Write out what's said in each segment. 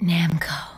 Namco.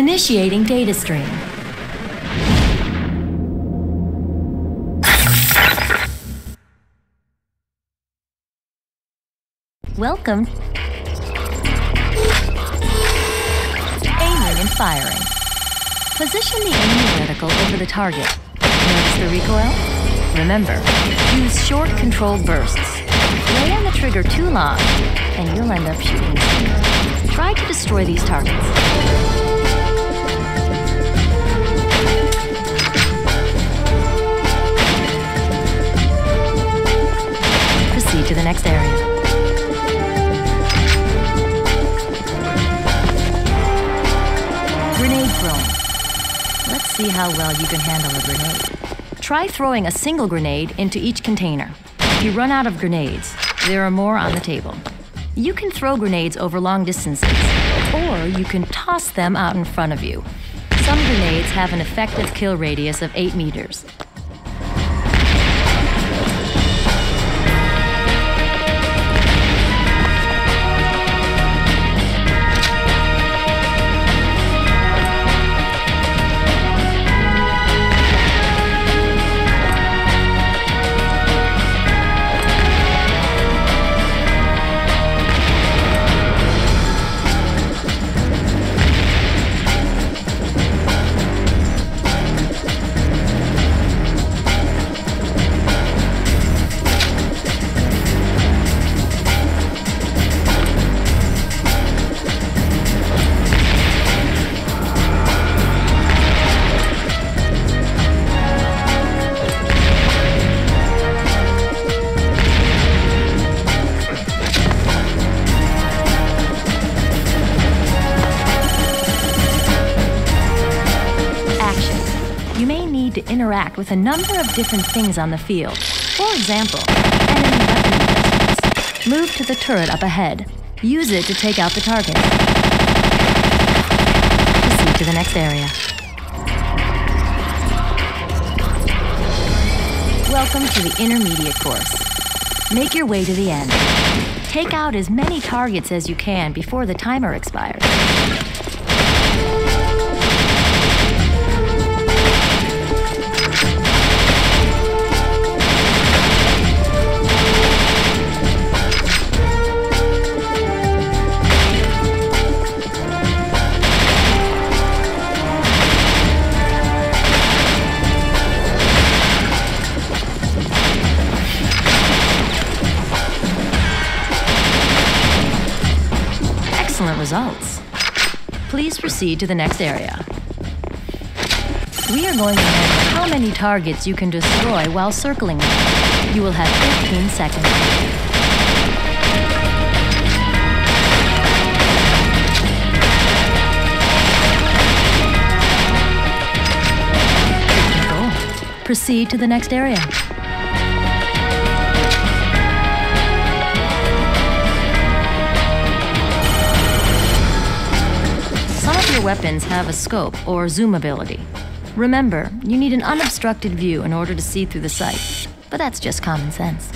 Initiating data stream. Welcome. Aiming and firing. Position the enemy reticle over the target. Notice the recoil? Remember, use short controlled bursts. Lay on the trigger too long, and you'll end up shooting. Try to destroy these targets. To the next area. Grenade throwing. Let's see how well you can handle a grenade. Try throwing a single grenade into each container. If you run out of grenades, there are more on the table. You can throw grenades over long distances, or you can toss them out in front of you. Some grenades have an effective kill radius of 8 meters. Interact with a number of different things on the field. For example, enemy weapon. Move to the turret up ahead. Use it to take out the target. Proceed to the next area. Welcome to the intermediate course. Make your way to the end. Take out as many targets as you can before the timer expires. Results. Please proceed to the next area. We are going to measure how many targets you can destroy while circling them. You will have 15 seconds. Proceed to the next area. Some of your weapons have a scope or zoom ability. Remember, you need an unobstructed view in order to see through the sight, but that's just common sense.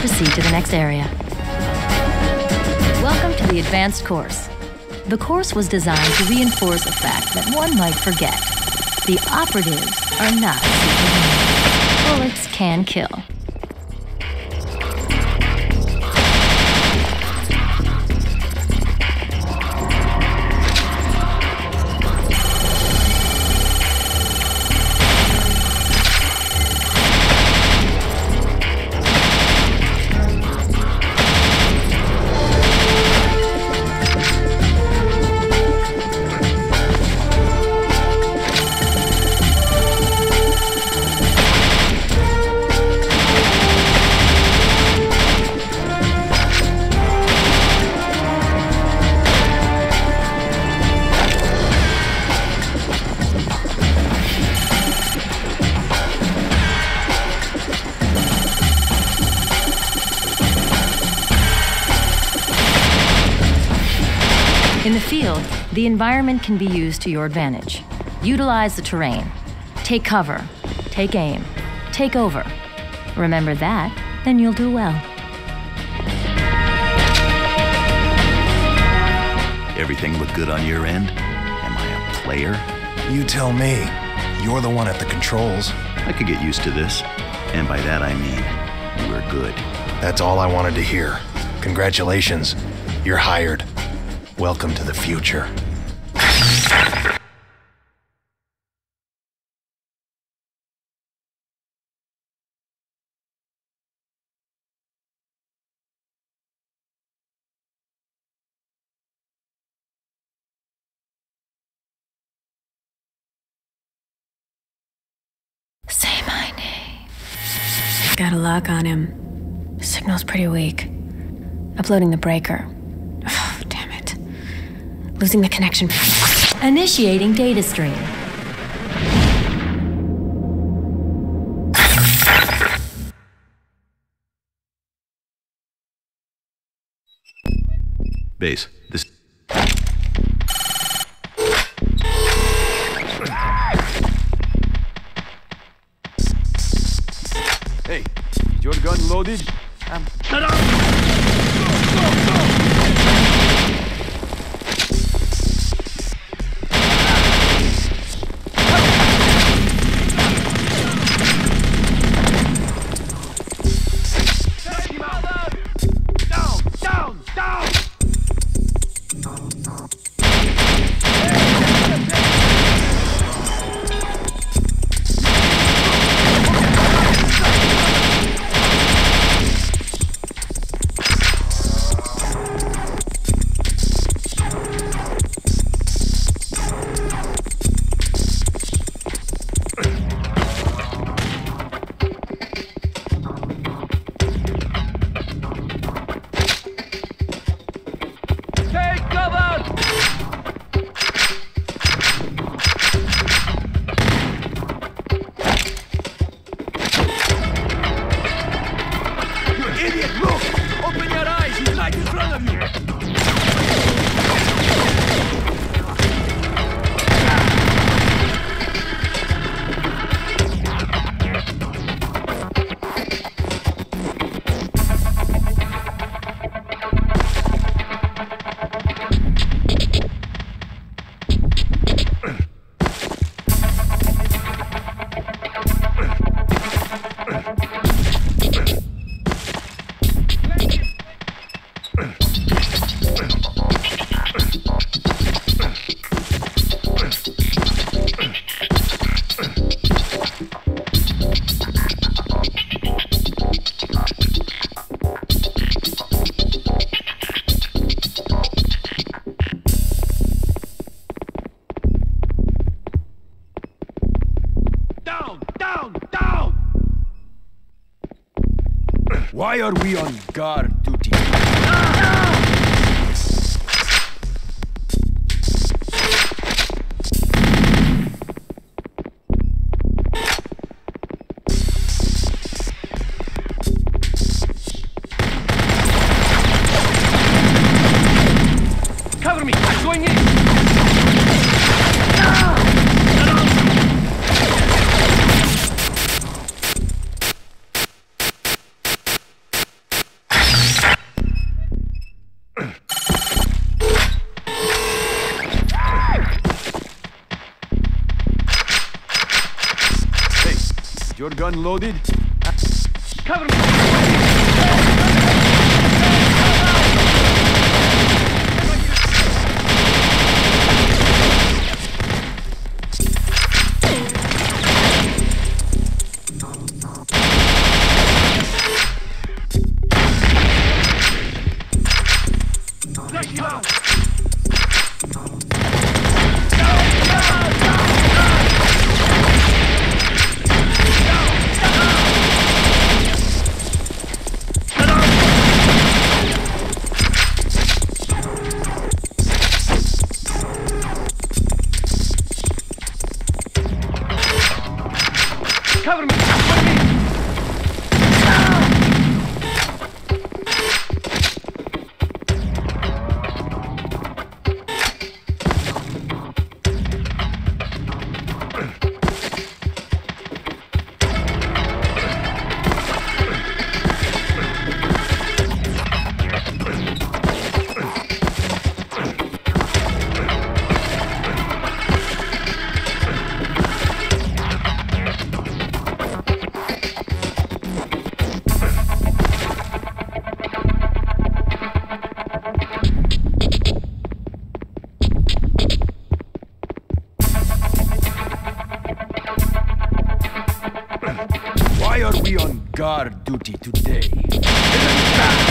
Proceed to the next area. Advanced course. The course was designed to reinforce a fact that one might forget. The operatives are not superhuman. Bullets can kill. Field, the environment can be used to your advantage. Utilize the terrain. Take cover. Take aim. Take over. Remember that, then you'll do well. Everything look good on your end? Am I a player? You tell me. You're the one at the controls. I could get used to this. And by that I mean, we're good. That's all I wanted to hear. Congratulations. You're hired. Welcome to the future. Say my name. Got a lock on him. Signal's pretty weak. Uploading the breaker. Damn it. Losing the connection. Initiating data stream. Base, this. Hey, is your gun loaded? Down, Why are we on guard duty? Your gun loaded? Cover me! Take him Cover me! We on guard duty today?